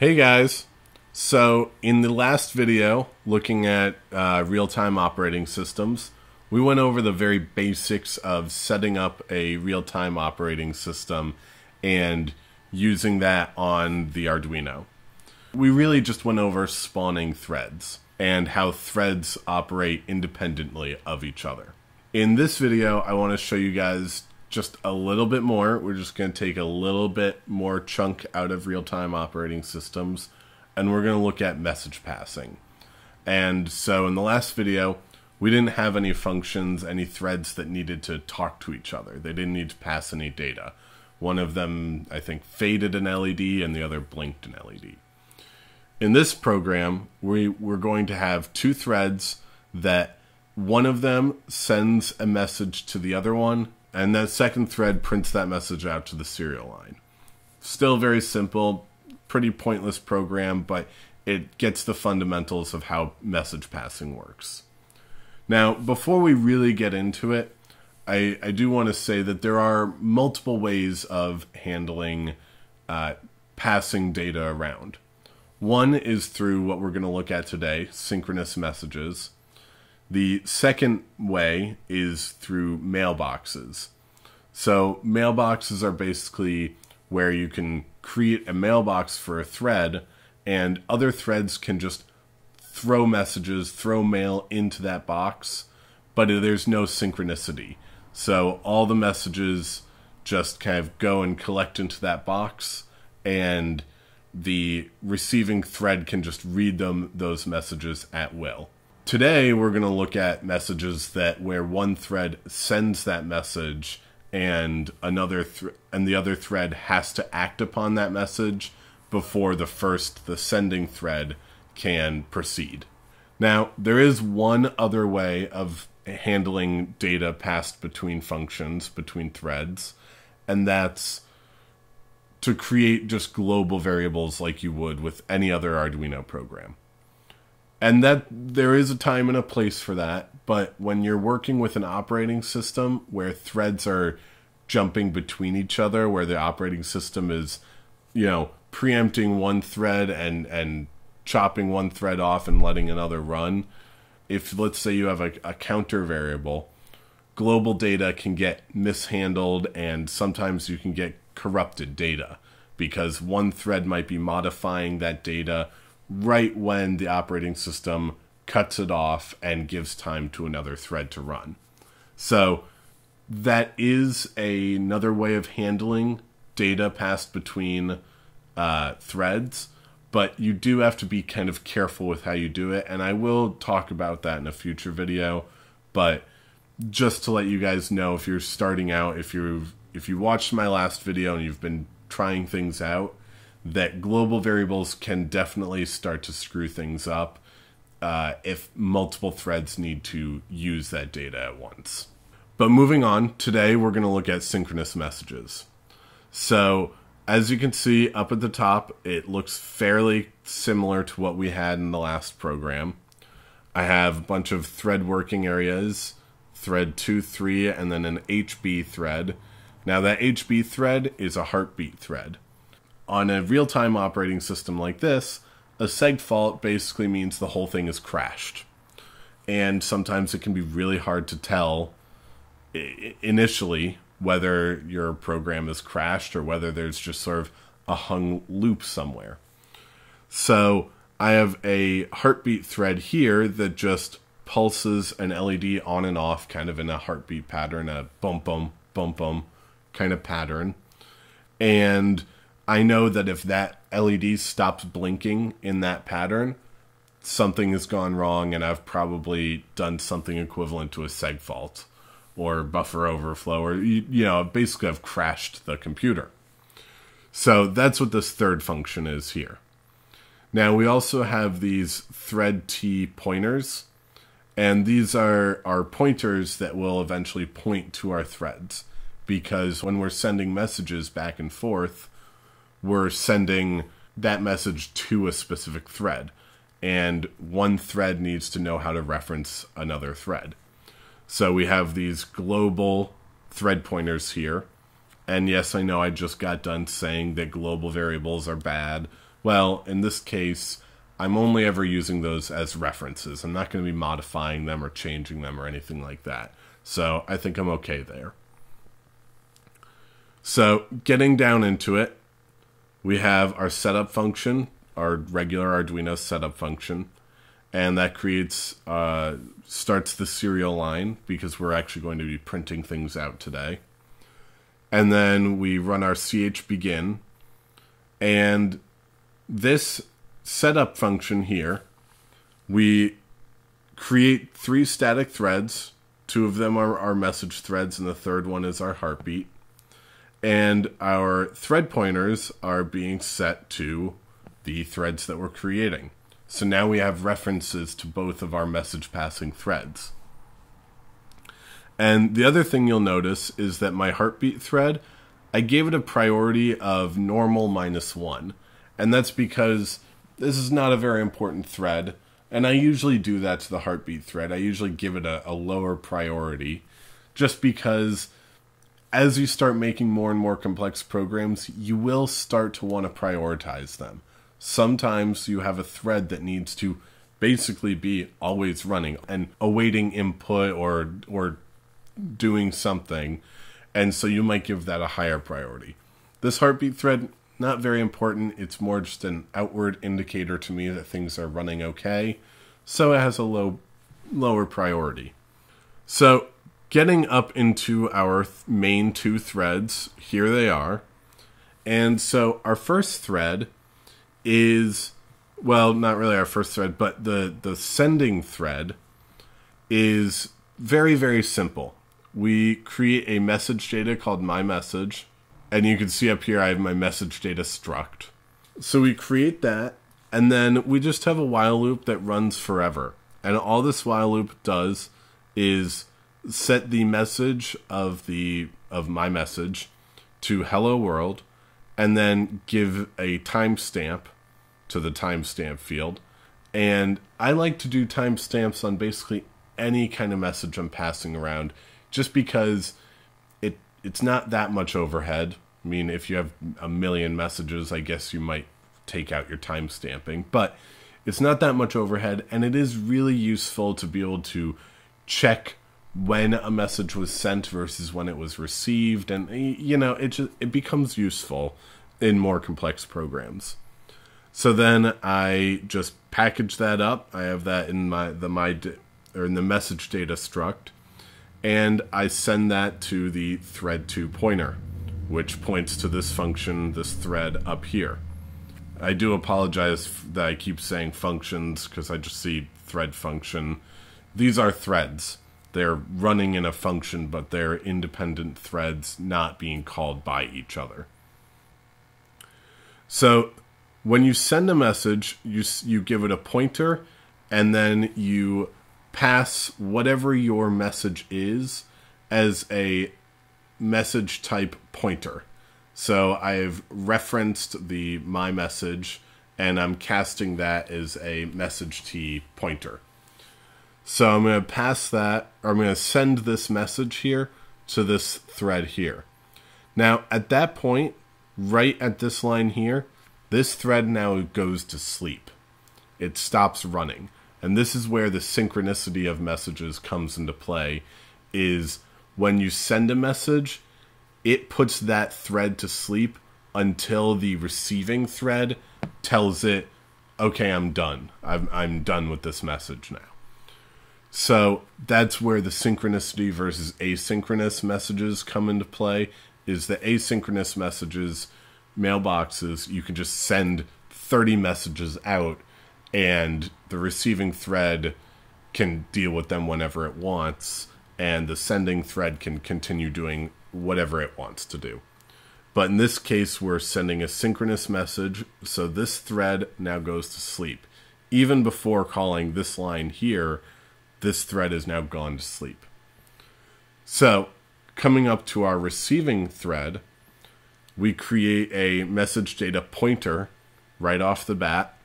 Hey guys! So, in the last video, looking at uh, real time operating systems, we went over the very basics of setting up a real time operating system and using that on the Arduino. We really just went over spawning threads and how threads operate independently of each other. In this video, I want to show you guys just a little bit more. We're just going to take a little bit more chunk out of real-time operating systems and we're going to look at message passing. And so in the last video, we didn't have any functions, any threads that needed to talk to each other. They didn't need to pass any data. One of them, I think, faded an LED and the other blinked an LED. In this program, we, we're going to have two threads that one of them sends a message to the other one, and that second thread prints that message out to the serial line. Still very simple, pretty pointless program, but it gets the fundamentals of how message passing works. Now, before we really get into it, I, I do want to say that there are multiple ways of handling uh, passing data around. One is through what we're going to look at today synchronous messages. The second way is through mailboxes. So, mailboxes are basically where you can create a mailbox for a thread, and other threads can just throw messages, throw mail into that box, but there's no synchronicity. So, all the messages just kind of go and collect into that box, and the receiving thread can just read them those messages at will. Today we're going to look at messages that where one thread sends that message and another th- and the other thread has to act upon that message before the first the sending thread can proceed. Now, there is one other way of handling data passed between functions, between threads, and that's to create just global variables like you would with any other Arduino program. And that there is a time and a place for that, but when you're working with an operating system where threads are jumping between each other, where the operating system is, you know, preempting one thread and and chopping one thread off and letting another run, if let's say you have a, a counter variable, global data can get mishandled and sometimes you can get corrupted data because one thread might be modifying that data right when the operating system cuts it off and gives time to another thread to run. So that is a, another way of handling data passed between uh, threads, but you do have to be kind of careful with how you do it. And I will talk about that in a future video. But just to let you guys know, if you're starting out, if you've if you watched my last video and you've been trying things out, that global variables can definitely start to screw things up uh, if multiple threads need to use that data at once. But moving on, today we're going to look at synchronous messages. So, as you can see up at the top, it looks fairly similar to what we had in the last program. I have a bunch of thread working areas, thread 2, 3, and then an HB thread. Now, that HB thread is a heartbeat thread on a real time operating system like this, a seg fault basically means the whole thing is crashed. And sometimes it can be really hard to tell initially whether your program is crashed or whether there's just sort of a hung loop somewhere. So I have a heartbeat thread here that just pulses an LED on and off, kind of in a heartbeat pattern, a bump bump bump bump kind of pattern. And I know that if that LED stops blinking in that pattern, something has gone wrong and I've probably done something equivalent to a seg fault or buffer overflow or you, know basically I've crashed the computer. So that's what this third function is here. Now we also have these thread T pointers and these are our pointers that will eventually point to our threads because when we're sending messages back and forth we're sending that message to a specific thread. And one thread needs to know how to reference another thread. So we have these global thread pointers here. And yes, I know I just got done saying that global variables are bad, Well, in this case, I'm only ever using those as references. I'm not going to be modifying them or changing them or anything like that. So I think I'm okay there. So getting down into it, we have our setup function, our regular Arduino setup function, and that creates uh, starts the serial line because we're actually going to be printing things out today. And then we run our ch begin, and this setup function here, we create three static threads. Two of them are our message threads, and the third one is our heartbeat. And our thread pointers are being set to the threads that we're creating. So now we have references to both of our message passing threads. And the other thing you'll notice is that my heartbeat thread, I gave it a priority of normal minus one. And that's because this is not a very important thread. And I usually do that to the heartbeat thread. I usually give it a, a lower priority just because as you start making more and more complex programs, you will start to want to prioritize them. Sometimes you have a thread that needs to basically be always running and awaiting input or or doing something, and so you might give that a higher priority. This heartbeat thread not very important. It's more just an outward indicator to me that things are running okay. So it has a low lower priority. So getting up into our th- main two threads, here they are. And so our first thread is well, not really our first thread, but the the sending thread is very very simple. We create a message data called my message, and you can see up here I have my message data struct. So we create that, and then we just have a while loop that runs forever. And all this while loop does is set the message of the of my message to hello world and then give a timestamp to the timestamp field. And I like to do timestamps on basically any kind of message I'm passing around just because it it's not that much overhead. I mean, if you have a million messages, I guess you might take out your timestamping, but it's not that much overhead and it is really useful to be able to check when a message was sent versus when it was received and you know it just it becomes useful in more complex programs. So then i just package that up. I have that in my the my or in the message data struct and i send that to the thread 2 pointer which points to this function this thread up here. I do apologize that i keep saying functions because i just see thread function. These are threads they're running in a function, but they're independent threads not being called by each other. So when you send a message, you, you give it a pointer and then you pass whatever your message is as a message type pointer. So I've referenced the my message and I'm casting that as a message t pointer. So I'm going to pass that, or I'm going to send this message here to this thread here. Now, at that point, right at this line here, this thread now goes to sleep. It stops running. And this is where the synchronicity of messages comes into play is when you send a message, it puts that thread to sleep until the receiving thread tells it, okay, I'm done. I'm, I'm done with this message now. So that's where the synchronicity versus asynchronous messages come into play. Is the asynchronous messages, mailboxes, you can just send 30 messages out and the receiving thread can deal with them whenever it wants, and the sending thread can continue doing whatever it wants to do. But in this case, we're sending a synchronous message, so this thread now goes to sleep. Even before calling this line here, this thread is now gone to sleep. So, coming up to our receiving thread, we create a message data pointer right off the bat,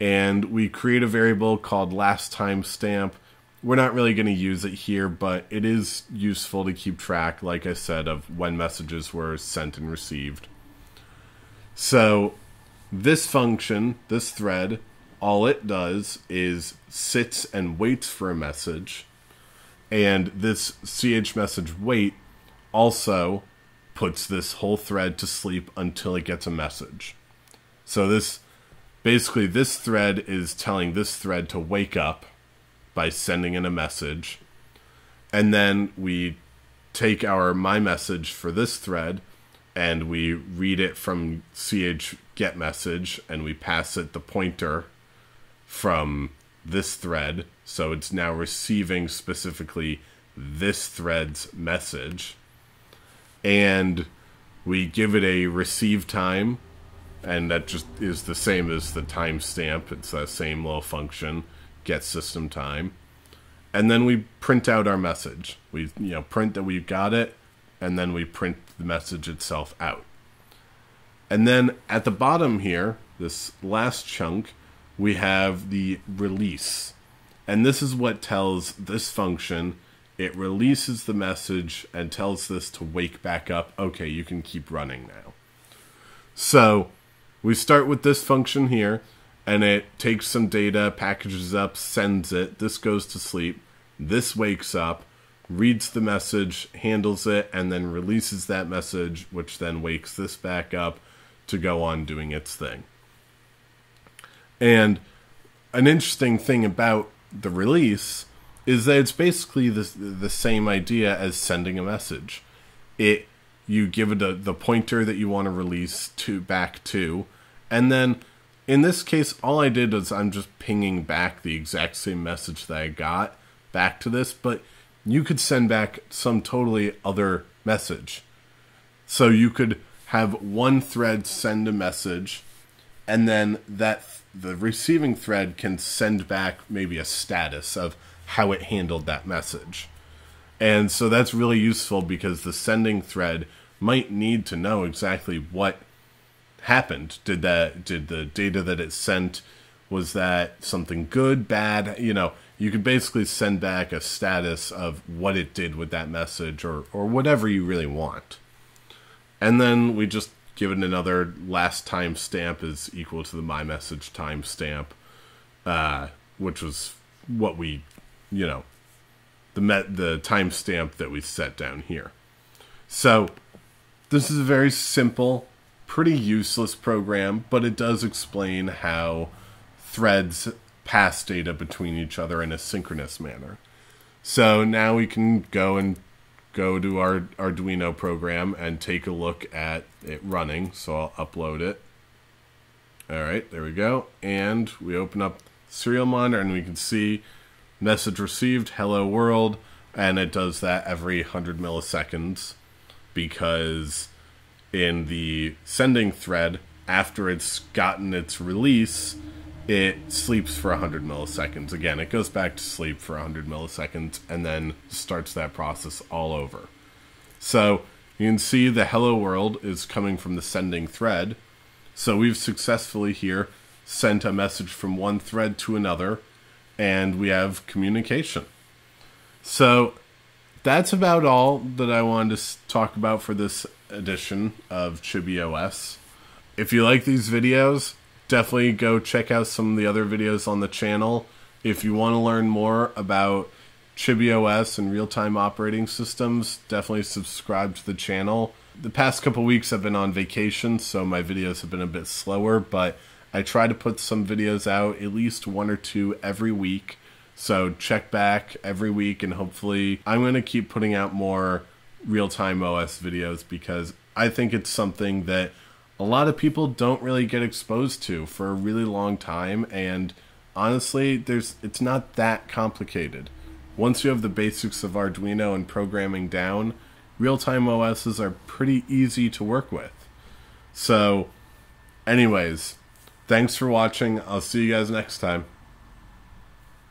and we create a variable called last time stamp. We're not really going to use it here, but it is useful to keep track, like I said, of when messages were sent and received. So this function, this thread, all it does is sits and waits for a message. And this ch message wait also puts this whole thread to sleep until it gets a message. So this basically this thread is telling this thread to wake up by sending in a message. And then we take our my message for this thread and we read it from ch get message and we pass it the pointer from this thread so it's now receiving specifically this thread's message and we give it a receive time and that just is the same as the timestamp it's the same little function get system time and then we print out our message. We you know print that we've got it, and then we print the message itself out. And then at the bottom here, this last chunk, we have the release. And this is what tells this function, it releases the message and tells this to wake back up. Okay, you can keep running now. So we start with this function here and it takes some data, packages up, sends it. This goes to sleep. This wakes up, reads the message, handles it, and then releases that message, which then wakes this back up to go on doing its thing. And an interesting thing about the release is that it's basically the, the same idea as sending a message. It you give it a, the pointer that you want to release to back to, and then in this case, all I did is I'm just pinging back the exact same message that I got back to this, but you could send back some totally other message. So you could have one thread send a message, and then that the receiving thread can send back maybe a status of how it handled that message. And so that's really useful because the sending thread might need to know exactly what happened. Did that did the data that it sent was that something good, bad, you know, you could basically send back a status of what it did with that message or or whatever you really want. And then we just give it another last timestamp is equal to the my message timestamp, uh, which was what we, you know, the met the timestamp that we set down here. So this is a very simple pretty useless program, but it does explain how threads pass data between each other in a synchronous manner. So now we can go and go to our Arduino program and take a look at it running. So I'll upload it. All right, there we go. And we open up serial monitor and we can see message received, hello world, and it does that every 100 milliseconds because in the sending thread after it's gotten its release it sleeps for 100 milliseconds. Again it goes back to sleep for 100 milliseconds and then starts that process all over. So you can see the hello world is coming from the sending thread. So we've successfully here sent a message from one thread to another and we have communication. So that's about all that I wanted to talk about for this edition of ChibiOS. If you like these videos, definitely go check out some of the other videos on the channel. If you want to learn more about ChibiOS and real-time operating systems, definitely subscribe to the channel. The past couple weeks I've been on vacation, so my videos have been a bit slower, but I try to put some videos out, at least one or two every week. So check back every week, and hopefully, I'm going to keep putting out more real time OS videos because I think it's something that a lot of people don't really get exposed to for a really long time. And honestly, there's it's not that complicated. Once you have the basics of Arduino and programming down, real time OSs are pretty easy to work with. So, anyways, thanks for watching. I'll see you guys next time.